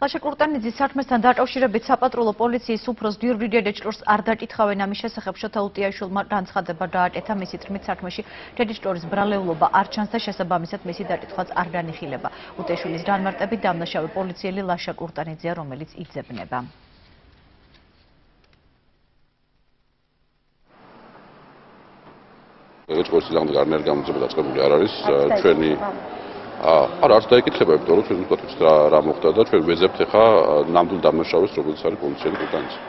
ლაშა კურტანიძის საქმესთან დაკავშირებით საპატრულო პოლიციის უფროს გიორგი დედეჭკორს არ დაკითხავენ ამის შესახებ შოთა უტიაშვილმა განცხადება დააკეთა მისი თქმით საქმეში დედეჭკორის ბრალეულობა არ ჩანს და შესაბამისად მისი დაკითხვაც არ განიხილება. უტიაშვილის განმარტებით დამნაშავე პოლიციელი ლაშა კურტანიძეა რომელიც იძებნება ეჭკორის ძილამდე გარნერი გამოძება დაწყებული არ არის ჩვენი არა არც დაიკითხება იმიტომ რომ ჩვენ ვთქვათ რა რა მოხდა და ჩვენ ვეძებთ ახლა ნამდვილ დამნაშავეს როგორც არის პოლიციელი კუტანიც